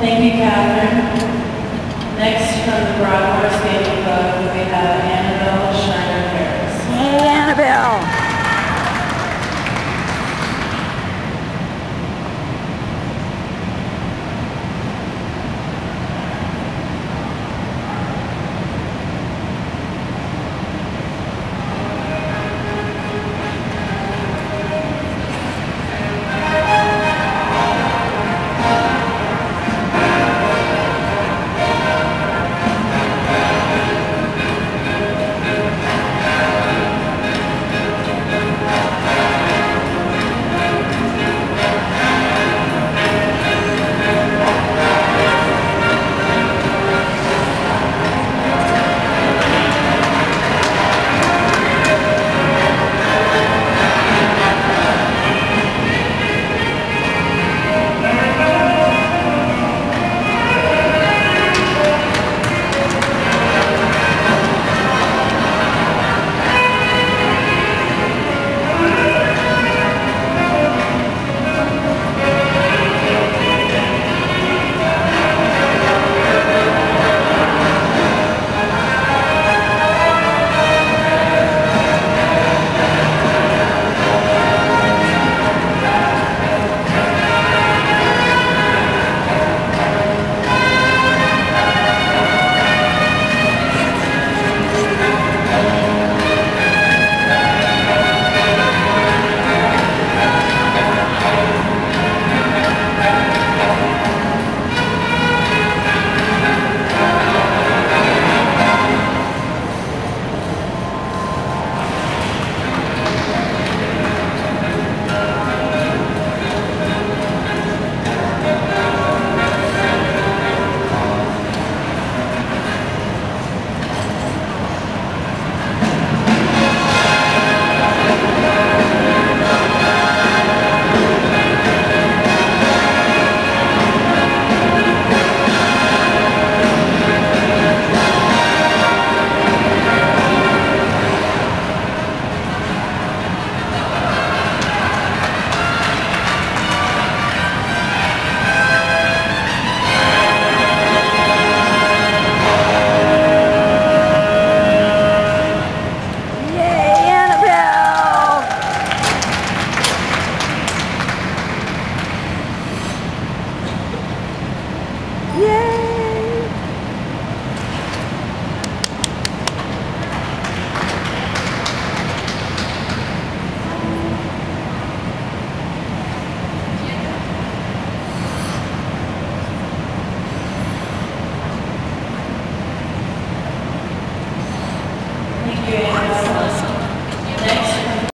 Thank you, Catherine. Next, from the Broadmoor Skating Club, we have